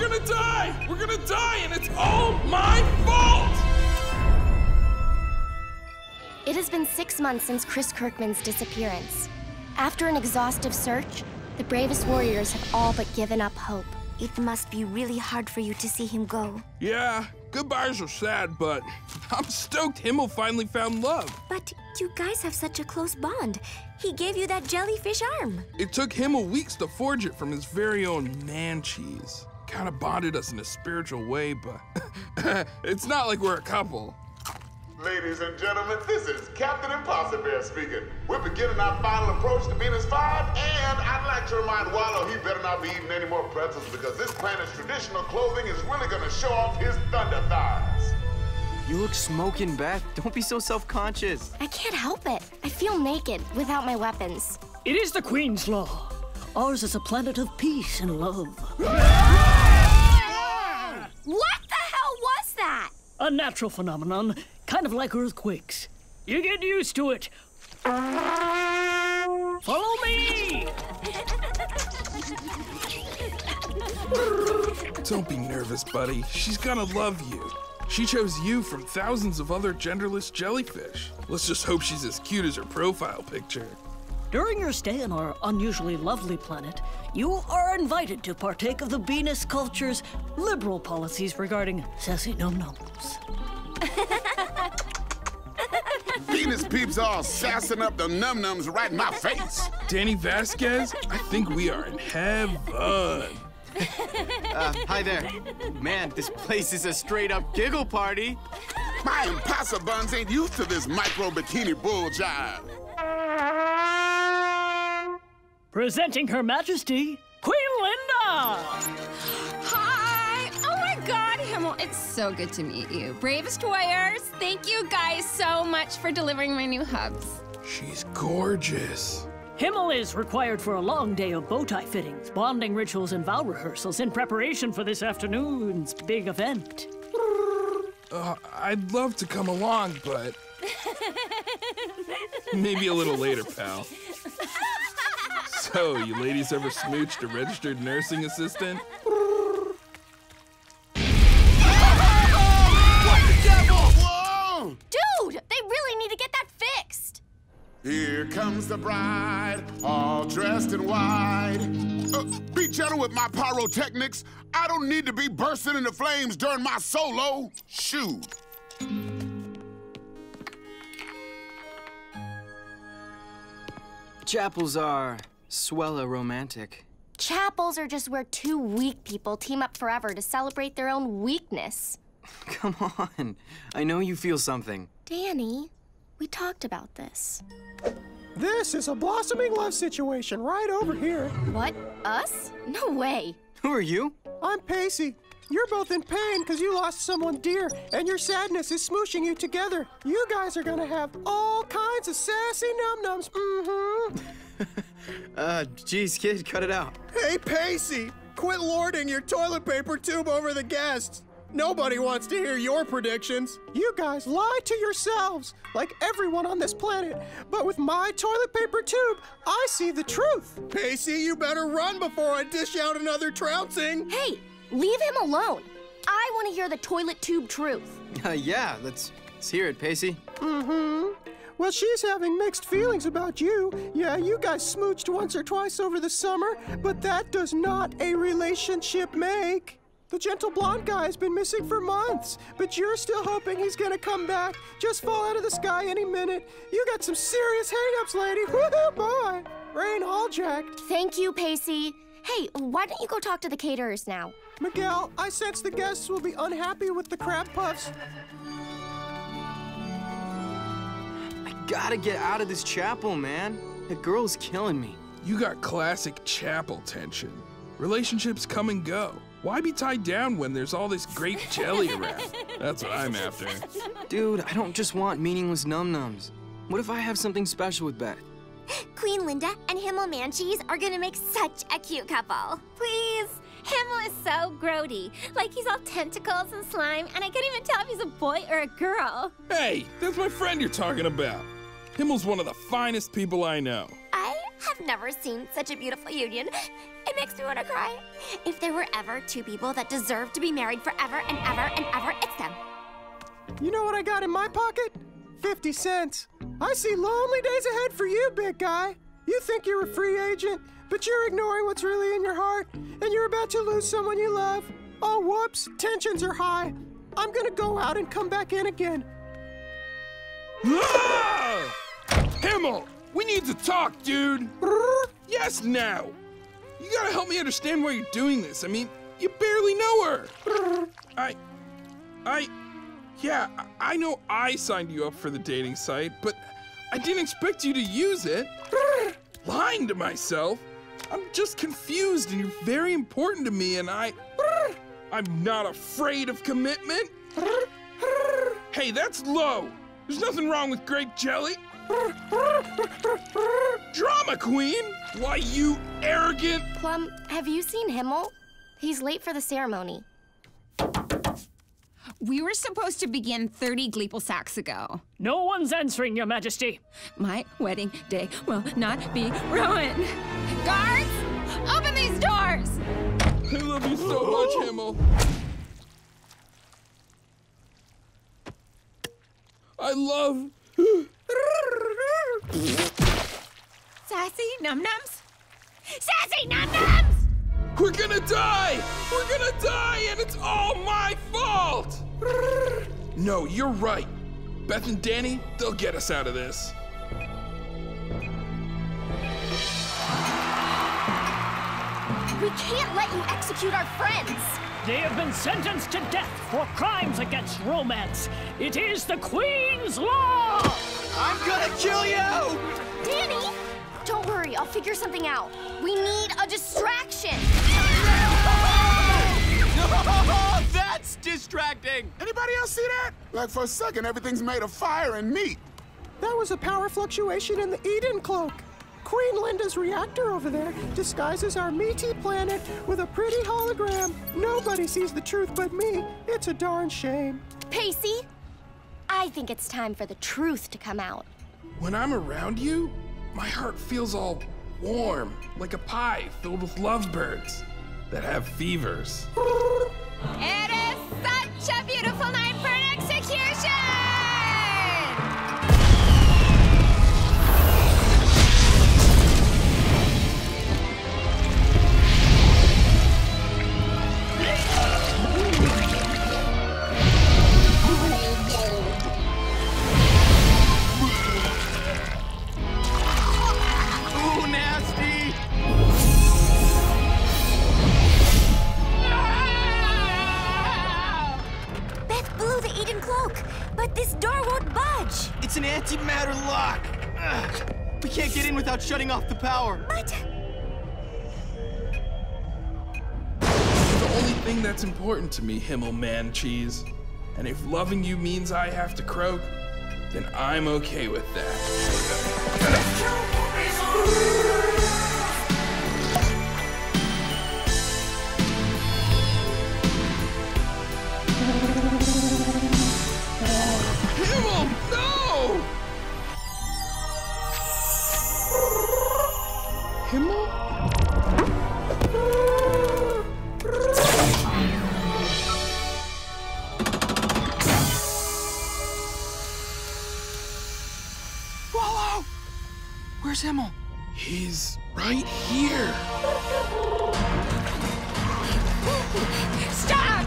We're gonna die! We're gonna die, and it's all my fault! It has been six months since Chris Kirkman's disappearance. After an exhaustive search, the bravest warriors have all but given up hope. It must be really hard for you to see him go. Yeah, goodbyes are sad, but I'm stoked Himmel finally found love. But you guys have such a close bond. He gave you that jellyfish arm. It took Himmel weeks to forge it from his very own man cheese. Kind of bonded us in a spiritual way, but it's not like we're a couple. Ladies and gentlemen, this is Captain Impossible speaking. We're beginning our final approach to Venus 5, and I'd like to remind Wallow he better not be eating any more pretzels because this planet's traditional clothing is really gonna show off his thunder thighs. You look smoking, Beth. Don't be so self-conscious. I can't help it. I feel naked without my weapons. It is the Queen's Law. Ours is a planet of peace and love. What the hell was that? Natural phenomenon, kind of like earthquakes. You get used to it. Follow me! Don't be nervous, buddy. She's gonna love you. She chose you from thousands of other genderless jellyfish. Let's just hope she's as cute as her profile picture. During your stay on our unusually lovely planet, you are invited to partake of the Venus culture's liberal policies regarding sassy num-nums. Venus peeps all sassing up the num-nums right in my face. Danny Vasquez, I think we are in heaven. Uh, hi there. Man, this place is a straight-up giggle party. My impossible buns ain't used to this micro bikini bull jive. Presenting Her Majesty, Queen Linda! Hi! Oh my god, Himmel, it's so good to meet you. Bravest warriors, thank you guys so much for delivering my new hubs. She's gorgeous. Himmel is required for a long day of bow tie fittings, bonding rituals, and vow rehearsals in preparation for this afternoon's big event. Uh, I'd love to come along, but maybe a little later, pal. So, you ladies ever smooched a registered nursing assistant? Whoa! Dude, they really need to get that fixed. Here comes the bride, all dressed in white. Uh, be gentle with my pyrotechnics. I don't need to be bursting into flames during my solo. Shoot. Chapels are swella romantic. Chapels are just where two weak people team up forever to celebrate their own weakness. Come on. I know you feel something. Danny, we talked about this. This is a blossoming love situation right over here. What? Us? No way. Who are you? I'm Pacey. You're both in pain because you lost someone dear, and your sadness is smooshing you together. You guys are gonna have all kinds of sassy num-nums. Mm-hmm. Uh, geez, kid, cut it out. Hey, Pacey! Quit lording your toilet paper tube over the guests! Nobody wants to hear your predictions. You guys lie to yourselves, like everyone on this planet. But with my toilet paper tube, I see the truth. Pacey, you better run before I dish out another trouncing. Hey, leave him alone. I want to hear the toilet tube truth. Uh, yeah, let's, let's hear it, Pacey. Mm-hmm. Well, she's having mixed feelings about you. Yeah, you guys smooched once or twice over the summer, but that does not a relationship make. The gentle blonde guy's been missing for months, but you're still hoping he's gonna come back, just fall out of the sky any minute. You got some serious hangups, lady. Woohoo, boy! Rain all jacked. Thank you, Pacey. Hey, why don't you go talk to the caterers now? Miguel, I sense the guests will be unhappy with the crab puffs. Gotta get out of this chapel, man. That girl's killing me. You got classic chapel tension. Relationships come and go. Why be tied down when there's all this great jelly around? That's what I'm after. Dude, I don't just want meaningless num-nums. What if I have something special with Beth? Queen Linda and Himmel Mancheese are gonna make such a cute couple. Please! Himmel is so grody. Like he's all tentacles and slime, and I can't even tell if he's a boy or a girl. Hey, that's my friend you're talking about. Himmel's one of the finest people I know. I I've never seen such a beautiful union. It makes me want to cry. If there were ever two people that deserve to be married forever and ever and ever, it's them. You know what I got in my pocket? 50 cents. I see lonely days ahead for you, big guy. You think you're a free agent, but you're ignoring what's really in your heart, and you're about to lose someone you love. Oh, whoops, tensions are high. I'm gonna go out and come back in again. Ah! Himmel, we need to talk, dude. Yes, now. You gotta help me understand why you're doing this. I mean, you barely know her. I. I. Yeah, I know I signed you up for the dating site, but I didn't expect you to use it. Lying to myself. I'm just confused, and you're very important to me, and I. I'm not afraid of commitment. Hey, that's low. There's nothing wrong with grape jelly. Drama queen? Why, you arrogant. Plum, have you seen Himmel? He's late for the ceremony. We were supposed to begin 30 Gleeple sacks ago. No one's answering, Your Majesty. My wedding day will not be ruined. Guards, open these doors! I love you so much, Himmel. I love. Sassy num nums? Sassy num nums! We're gonna die! We're gonna die, and it's all my fault! No, you're right. Beth and Danny, they'll get us out of this. We can't let you execute our friends. They have been sentenced to death for crimes against romance. It is the Queen's law! I'm gonna kill you! Danny! Don't worry, I'll figure something out. We need a distraction. No, that's distracting! Anybody else see that? Like for a second, everything's made of fire and meat. That was a power fluctuation in the Eden cloak. Queen Linda's reactor over there disguises our meaty planet with a pretty hologram. Nobody sees the truth but me. It's a darn shame. Pacey, I think it's time for the truth to come out. When I'm around you, my heart feels all warm, like a pie filled with lovebirds that have fevers. It is such a beautiful get in without shutting off the power. But The only thing that's important to me, Himmel Mancheese. And if loving you means I have to croak, then I'm okay with that. Where's Himmel? He's right here. Stop!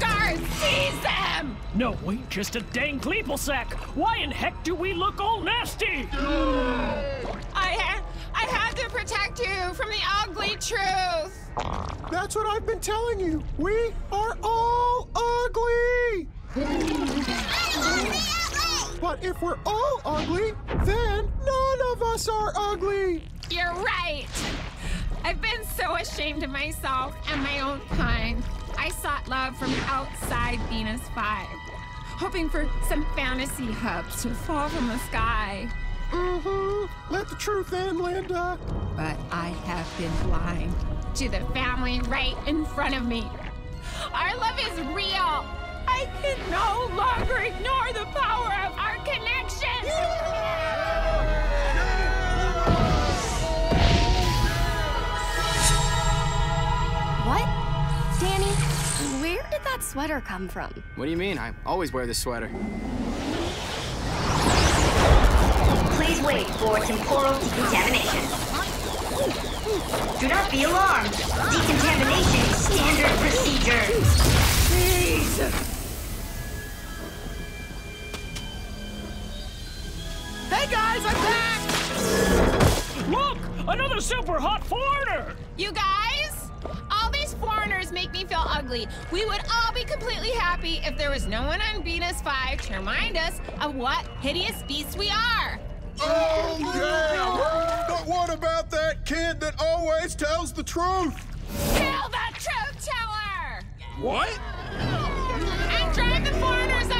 Guards, seize them! No, we just a dang Gleeple sack. Why in heck do we look all nasty? I ha- I had to protect you from the ugly truth. That's what I've been telling you. We are all ugly. But if we're all ugly, then none of us are ugly. You're right. I've been so ashamed of myself and my own kind. I sought love from outside Venus 5, hoping for some fantasy hubs to fall from the sky. Mm-hmm. Let the truth in, Linda. But I have been blind to the family right in front of me. Our love is real. I can no longer ignore the power of our connection. That sweater come from? What do you mean? I always wear this sweater. Please wait for temporal decontamination. Do not be alarmed. Decontamination is standard procedure. Jeez! Hey guys, I'm back! Look! Another super hot foreigner! You guys? All these foreigners make me feel ugly. We would all be completely happy if there was no one on Venus 5 to remind us of what hideous beasts we are. Oh, yeah! But what about that kid that always tells the truth? Kill the truth teller! What? And drive the foreigners